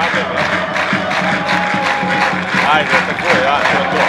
ai, beleza. Ajde, tako je, ja, to je.